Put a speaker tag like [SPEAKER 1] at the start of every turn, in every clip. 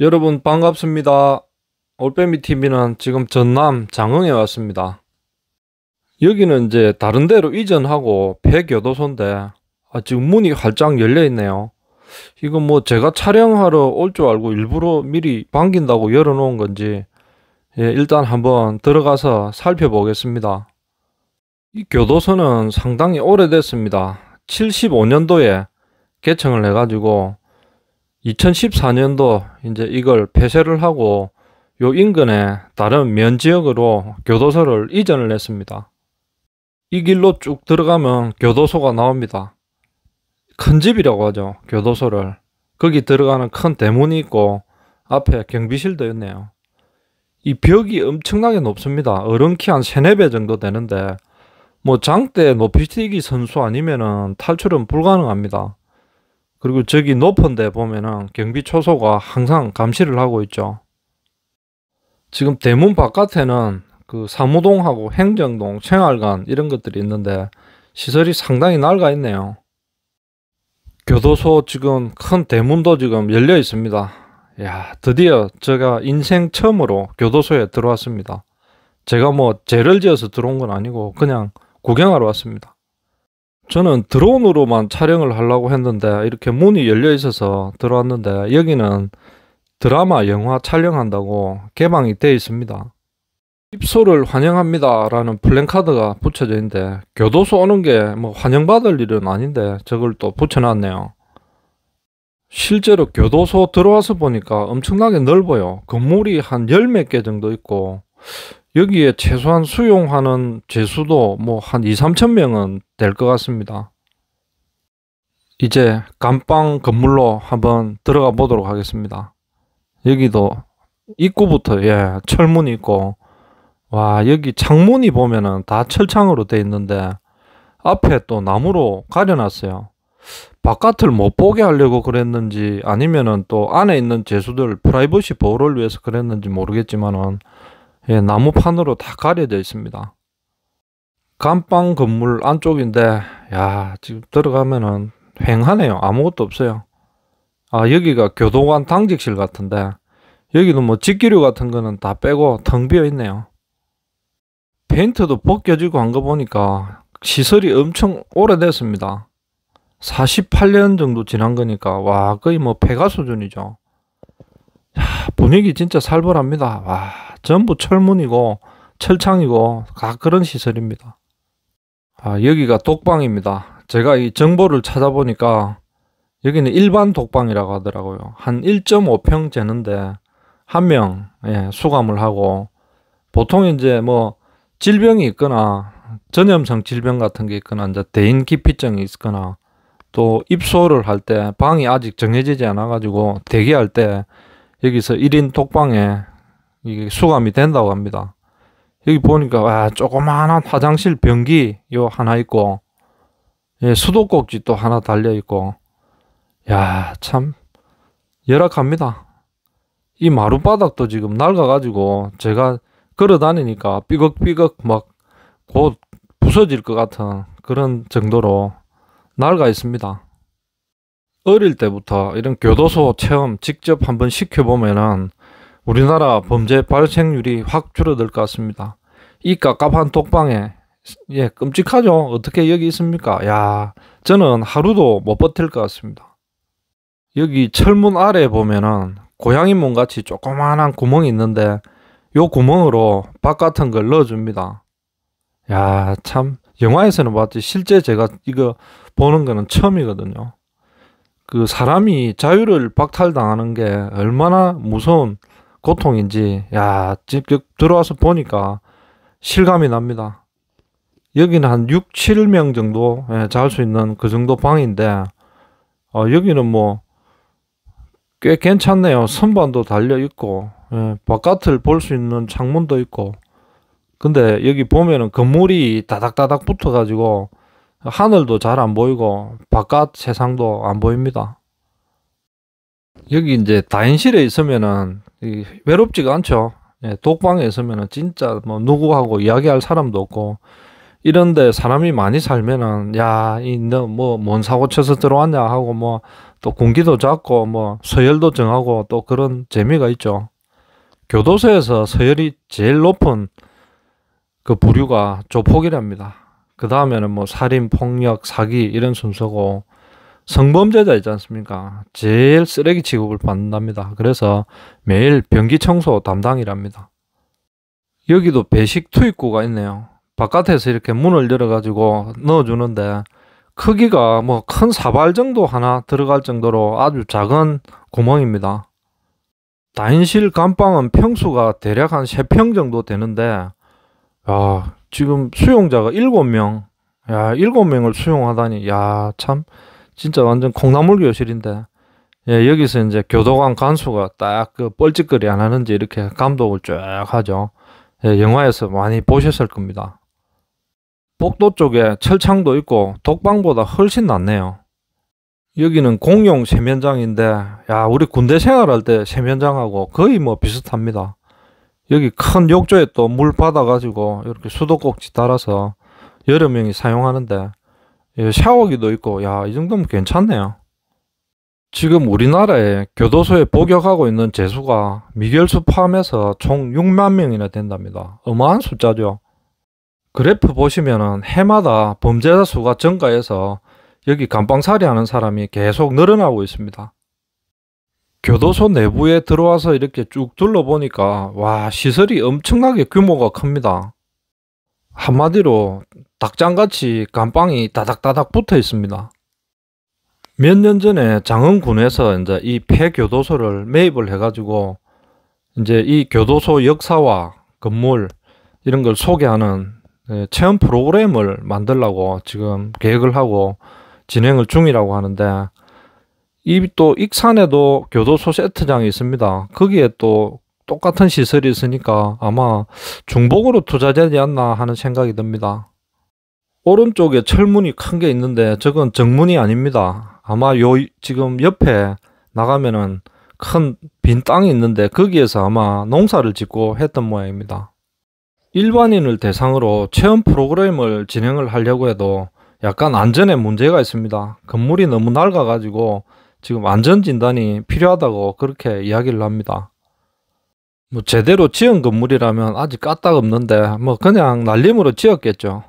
[SPEAKER 1] 여러분 반갑습니다. 올빼미 TV는 지금 전남 장흥에 왔습니다. 여기는 이제 다른 데로 이전하고 폐교도소인데 아, 지금 문이 활짝 열려 있네요. 이거 뭐 제가 촬영하러 올 줄 알고 일부러 미리 반긴다고 열어놓은 건지 예, 일단 한번 들어가서 살펴보겠습니다. 이 교도소는 상당히 오래됐습니다. 75년도에 개청을 해가지고 2014년도 이제 이걸 폐쇄를 하고 요 인근에 다른 면 지역으로 교도소를 이전을 했습니다. 이 길로 쭉 들어가면 교도소가 나옵니다. 큰 집이라고 하죠. 교도소를. 거기 들어가는 큰 대문이 있고 앞에 경비실도 있네요. 이 벽이 엄청나게 높습니다. 어른키 한 3, 4배 정도 되는데 뭐 장대 높이뛰기 선수 아니면은 탈출은 불가능합니다. 그리고 저기 높은 데 보면은 경비 초소가 항상 감시를 하고 있죠. 지금 대문 바깥에는 그 사무동하고 행정동, 생활관 이런 것들이 있는데 시설이 상당히 낡아 있네요. 교도소 지금 큰 대문도 지금 열려 있습니다. 야, 드디어 제가 인생 처음으로 교도소에 들어왔습니다. 제가 뭐 죄를 지어서 들어온 건 아니고 그냥 구경하러 왔습니다. 저는 드론으로만 촬영을 하려고 했는데 이렇게 문이 열려 있어서 들어왔는데 여기는 드라마, 영화 촬영한다고 개방이 되어 있습니다. 입소를 환영합니다 라는 플랜카드가 붙여져 있는데 교도소 오는 게 뭐 환영받을 일은 아닌데 저걸 또 붙여놨네요. 실제로 교도소 들어와서 보니까 엄청나게 넓어요. 건물이 한 열 몇 개 정도 있고 여기에 최소한 수용하는 죄수도 뭐 한 2, 3천 명은 될 것 같습니다. 이제 감방 건물로 한번 들어가 보도록 하겠습니다. 여기도 입구부터 예 철문이 있고 와 여기 창문이 보면은 다 철창으로 돼 있는데 앞에 또 나무로 가려놨어요. 바깥을 못 보게 하려고 그랬는지 아니면은 또 안에 있는 죄수들 프라이버시 보호를 위해서 그랬는지 모르겠지만은 예, 나무판으로 다 가려져 있습니다. 감방 건물 안쪽인데 야 지금 들어가면은 휑하네요. 아무것도 없어요. 아 여기가 교도관 당직실 같은데 여기도 뭐 직기류 같은 거는 다 빼고 텅 비어 있네요. 페인트도 벗겨지고 한 거 보니까 시설이 엄청 오래됐습니다. 48년 정도 지난 거니까 와 거의 뭐 폐가 수준이죠. 야, 분위기 진짜 살벌합니다. 와 전부 철문이고 철창이고 다 그런 시설입니다. 아, 여기가 독방입니다. 제가 이 정보를 찾아보니까 여기는 일반 독방이라고 하더라고요. 한 1.5평 재는데 한 명 예, 수감을 하고 보통 이제 뭐 질병이 있거나 전염성 질병 같은 게 있거나 이제 대인 기피증이 있거나 또 입소를 할 때 방이 아직 정해지지 않아 가지고 대기할 때 여기서 1인 독방에 이게 수감이 된다고 합니다. 여기 보니까 와 조그마한 화장실 변기 요 하나 있고 예, 수도꼭지 또 하나 달려 있고 야 참 열악합니다. 이 마룻바닥도 지금 낡아가지고 제가 걸어 다니니까 삐걱삐걱 막 곧 부서질 것 같은 그런 정도로 낡아 있습니다. 어릴 때부터 이런 교도소 체험 직접 한번 시켜보면은 우리나라 범죄 발생률이 확 줄어들 것 같습니다. 이 깝깝한 독방에 예 끔찍하죠. 어떻게 여기 있습니까? 야 저는 하루도 못 버틸 것 같습니다. 여기 철문 아래 보면은 고양이 몸 같이 조그마한 구멍이 있는데 요 구멍으로 밥 같은 걸 넣어줍니다. 야, 참, 영화에서는 봤지, 실제 제가 이거 보는 거는 처음이거든요. 그 사람이 자유를 박탈당하는 게 얼마나 무서운 고통인지, 야, 직접 들어와서 보니까 실감이 납니다. 여기는 한 6, 7명 정도 예, 잘수 있는 그 정도 방인데, 어, 여기는 뭐, 꽤 괜찮네요. 선반도 달려 있고, 예, 바깥을 볼 수 있는 창문도 있고. 근데 여기 보면은 건물이 다닥다닥 붙어가지고 하늘도 잘 안 보이고 바깥 세상도 안 보입니다. 여기 이제 다인실에 있으면은 외롭지가 않죠. 예, 독방에 있으면은 진짜 뭐 누구하고 이야기할 사람도 없고 이런데 사람이 많이 살면은 야, 이너뭐뭔 사고 쳐서 들어왔냐 하고 뭐 또 공기도 작고 뭐 서열도 정하고 또 그런 재미가 있죠. 교도소에서 서열이 제일 높은 그 부류가 조폭이랍니다. 그 다음에는 뭐 살인, 폭력, 사기 이런 순서고 성범죄자 있지 않습니까? 제일 쓰레기 취급을 받는답니다. 그래서 매일 변기 청소 담당이랍니다. 여기도 배식 투입구가 있네요. 바깥에서 이렇게 문을 열어가지고 넣어주는데 크기가 뭐 큰 사발 정도 하나 들어갈 정도로 아주 작은 구멍입니다. 다인실 감방은 평수가 대략 한 3평 정도 되는데 야, 지금 수용자가 7명. 야, 7명을 수용하다니. 야, 참 진짜 완전 콩나물 교실인데. 예, 여기서 이제 교도관 간수가 딱 그 뻘짓거리 안 하는지 이렇게 감독을 쫙 하죠. 예, 영화에서 많이 보셨을 겁니다. 복도 쪽에 철창도 있고 독방보다 훨씬 낫네요. 여기는 공용 세면장인데 야 우리 군대 생활할 때 세면장하고 거의 뭐 비슷합니다. 여기 큰 욕조에 또 물 받아가지고 이렇게 수도꼭지 달아서 여러 명이 사용하는데 샤워기도 있고 야 이 정도면 괜찮네요. 지금 우리나라에 교도소에 복역하고 있는 재수가 미결수 포함해서 총 6만 명이나 된답니다. 어마한 숫자죠. 그래프 보시면은 해마다 범죄자 수가 증가해서 여기 감방살이 하는 사람이 계속 늘어나고 있습니다. 교도소 내부에 들어와서 이렇게 쭉 둘러보니까 와 시설이 엄청나게 규모가 큽니다. 한마디로 닭장같이 감방이 다닥다닥 붙어 있습니다. 몇 년 전에 장흥군에서 이제 이 폐교도소를 매입을 해가지고 이제 이 교도소 역사와 건물 이런 걸 소개하는 예, 체험 프로그램을 만들라고 지금 계획을 하고 진행을 중이라고 하는데 이 또 익산에도 교도소 세트장이 있습니다. 거기에 또 똑같은 시설이 있으니까 아마 중복으로 투자되지 않나 하는 생각이 듭니다. 오른쪽에 철문이 큰 게 있는데 저건 정문이 아닙니다. 아마 요 지금 옆에 나가면은 큰 빈 땅이 있는데 거기에서 아마 농사를 짓고 했던 모양입니다. 일반인을 대상으로 체험 프로그램을 진행을 하려고 해도 약간 안전에 문제가 있습니다. 건물이 너무 낡아가지고 지금 안전 진단이 필요하다고 그렇게 이야기를 합니다. 뭐 제대로 지은 건물이라면 아직 까딱 없는데 뭐 그냥 날림으로 지었겠죠.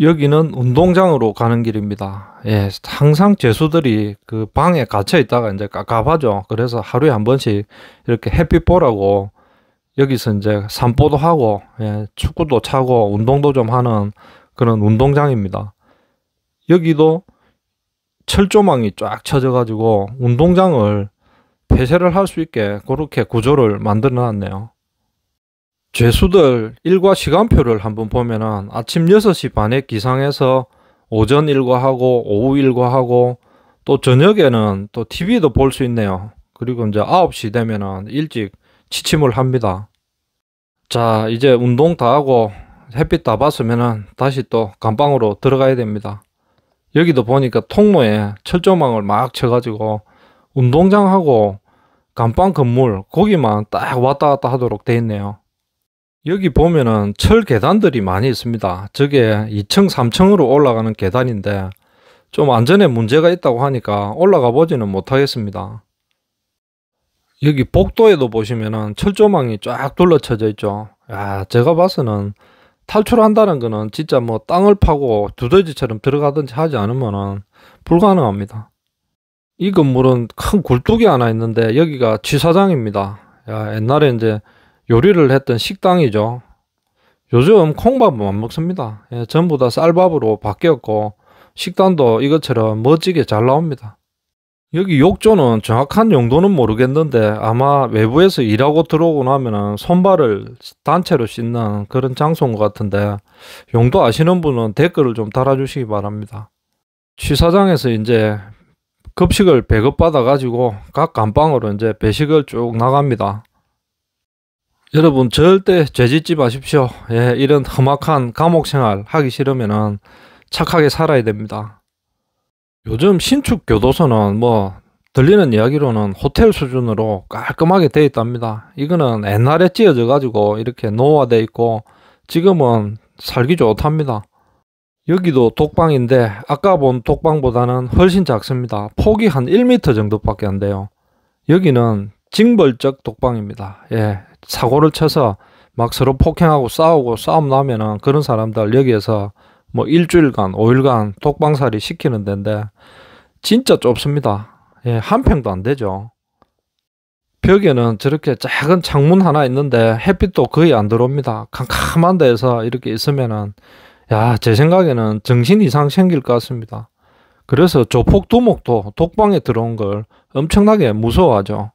[SPEAKER 1] 여기는 운동장으로 가는 길입니다. 예, 항상 죄수들이 그 방에 갇혀 있다가 이제 깝깝하죠. 그래서 하루에 한 번씩 이렇게 햇빛 보라고 여기서 이제 산보도 하고 예, 축구도 차고 운동도 좀 하는 그런 운동장입니다. 여기도 철조망이 쫙 쳐져가지고 운동장을 폐쇄를 할 수 있게 그렇게 구조를 만들어 놨네요. 죄수들 일과 시간표를 한번 보면은 아침 6시 반에 기상해서 오전 일과하고 오후 일과하고 또 저녁에는 또 TV도 볼 수 있네요. 그리고 이제 9시 되면은 일찍 취침을 합니다. 자, 이제 운동 다 하고 햇빛 다 봤으면은 다시 또 감방으로 들어가야 됩니다. 여기도 보니까 통로에 철조망을 막 쳐가지고 운동장하고 감방 건물 거기만 딱 왔다 갔다 하도록 돼 있네요. 여기 보면은 철 계단들이 많이 있습니다. 저게 2층, 3층으로 올라가는 계단인데 좀 안전에 문제가 있다고 하니까 올라가 보지는 못하겠습니다. 여기 복도에도 보시면은 철조망이 쫙 둘러쳐져 있죠. 야, 제가 봐서는 탈출한다는 거는 진짜 뭐 땅을 파고 두더지처럼 들어가든지 하지 않으면은 불가능합니다. 이 건물은 큰 굴뚝이 하나 있는데 여기가 취사장입니다. 야, 옛날에 이제 요리를 했던 식당이죠. 요즘 콩밥은 안 먹습니다. 예, 전부 다 쌀밥으로 바뀌었고 식단도 이것처럼 멋지게 잘 나옵니다. 여기 욕조는 정확한 용도는 모르겠는데 아마 외부에서 일하고 들어오고 나면은 손발을 단체로 씻는 그런 장소인 것 같은데 용도 아시는 분은 댓글을 좀 달아주시기 바랍니다. 취사장에서 이제 급식을 배급받아 가지고 각 감방으로 이제 배식을 쭉 나갑니다. 여러분 절대 죄짓지 마십시오. 예, 이런 험악한 감옥 생활 하기 싫으면은 착하게 살아야 됩니다. 요즘 신축 교도소는 뭐 들리는 이야기로는 호텔 수준으로 깔끔하게 되어 있답니다. 이거는 옛날에 찌어져 가지고 이렇게 노화되어 있고 지금은 살기 좋답니다. 여기도 독방인데 아까 본 독방보다는 훨씬 작습니다. 폭이 한 1m 정도밖에 안 돼요. 여기는 징벌적 독방입니다. 예, 사고를 쳐서 막 서로 폭행하고 싸우고 싸움 나면은 그런 사람들 여기에서 뭐 일주일간, 5일간 독방살이 시키는 데인데 진짜 좁습니다. 예, 한 평도 안 되죠. 벽에는 저렇게 작은 창문 하나 있는데 햇빛도 거의 안 들어옵니다. 캄캄한 데서 이렇게 있으면은 야, 제 생각에는 정신 이상 생길 것 같습니다. 그래서 조폭 두목도 독방에 들어온 걸 엄청나게 무서워하죠.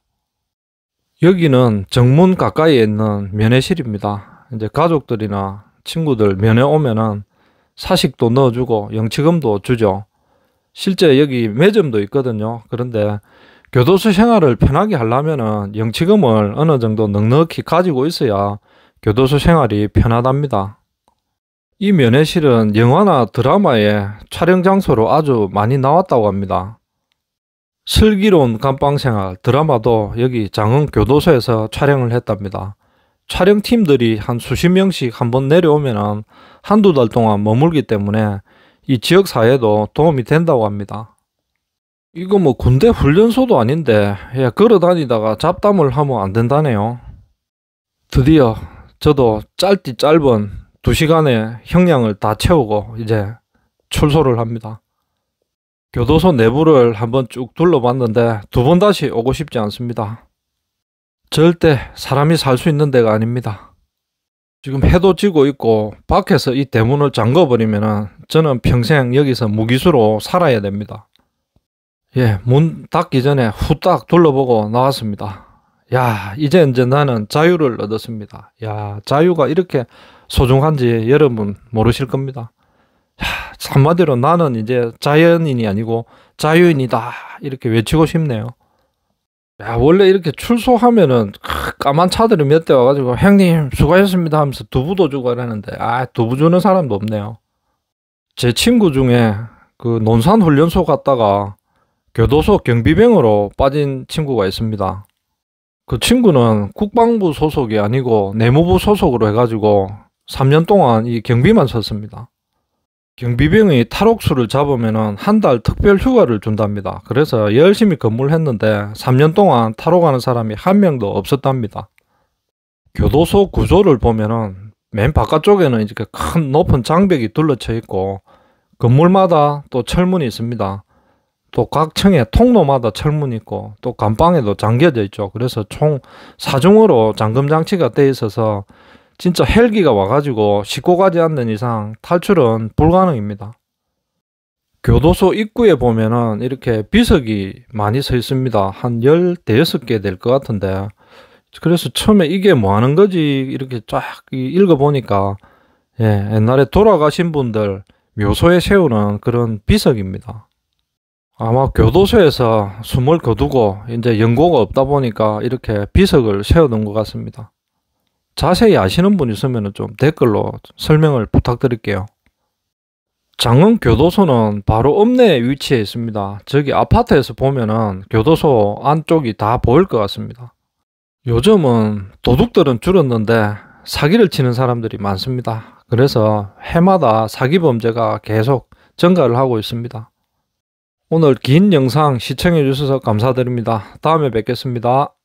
[SPEAKER 1] 여기는 정문 가까이에 있는 면회실입니다. 이제 가족들이나 친구들 면회 오면은 사식도 넣어주고 영치금도 주죠. 실제 여기 매점도 있거든요. 그런데 교도소 생활을 편하게 하려면은 영치금을 어느 정도 넉넉히 가지고 있어야 교도소 생활이 편하답니다. 이 면회실은 영화나 드라마의 촬영 장소로 아주 많이 나왔다고 합니다. 슬기로운 감방 생활 드라마도 여기 장흥 교도소에서 촬영을 했답니다. 촬영팀들이 한 수십 명씩 한번 내려오면 한두 달 동안 머물기 때문에 이 지역 사회도 도움이 된다고 합니다. 이거 뭐 군대 훈련소도 아닌데 야, 걸어 다니다가 잡담을 하면 안 된다네요. 드디어 저도 짧디 짧은 두 시간의 형량을 다 채우고 이제 출소를 합니다. 교도소 내부를 한번 쭉 둘러봤는데 두 번 다시 오고 싶지 않습니다. 절대 사람이 살 수 있는 데가 아닙니다. 지금 해도 지고 있고 밖에서 이 대문을 잠궈버리면 저는 평생 여기서 무기수로 살아야 됩니다. 예, 문 닫기 전에 후딱 둘러보고 나왔습니다. 야, 이제 이제 나는 자유를 얻었습니다. 야, 자유가 이렇게 소중한지 여러분 모르실 겁니다. 야, 한마디로 나는 이제 자연인이 아니고 자유인이다. 이렇게 외치고 싶네요. 야, 원래 이렇게 출소하면은 까만 차들이 몇 대 와가지고 형님 수고하셨습니다 하면서 두부도 주고 이러는데 아 두부 주는 사람도 없네요. 제 친구 중에 그 논산 훈련소 갔다가 교도소 경비병으로 빠진 친구가 있습니다. 그 친구는 국방부 소속이 아니고 내무부 소속으로 해가지고 3년 동안 이 경비만 섰습니다. 경비병이 탈옥수를 잡으면 한 달 특별 휴가를 준답니다. 그래서 열심히 근무를 했는데 3년 동안 탈옥하는 사람이 한 명도 없었답니다. 교도소 구조를 보면은 맨 바깥쪽에는 이렇게 큰 높은 장벽이 둘러쳐 있고 건물마다 또 철문이 있습니다. 또 각 층에 통로마다 철문이 있고 또 감방에도 잠겨져 있죠. 그래서 총 사중으로 잠금 장치가 돼 있어서 진짜 헬기가 와가지고 싣고 가지 않는 이상 탈출은 불가능입니다. 교도소 입구에 보면은 이렇게 비석이 많이 서 있습니다. 한 15개 될 것 같은데. 그래서 처음에 이게 뭐 하는 거지 이렇게 쫙 읽어보니까 예, 옛날에 돌아가신 분들 묘소에 세우는 그런 비석입니다. 아마 교도소에서 숨을 거두고 이제 연고가 없다 보니까 이렇게 비석을 세워둔 것 같습니다. 자세히 아시는 분 있으면 좀 댓글로 설명을 부탁드릴게요. 장흥 교도소는 바로 읍내에 위치해 있습니다. 저기 아파트에서 보면은 교도소 안쪽이 다 보일 것 같습니다. 요즘은 도둑들은 줄었는데 사기를 치는 사람들이 많습니다. 그래서 해마다 사기 범죄가 계속 증가를 하고 있습니다. 오늘 긴 영상 시청해 주셔서 감사드립니다. 다음에 뵙겠습니다.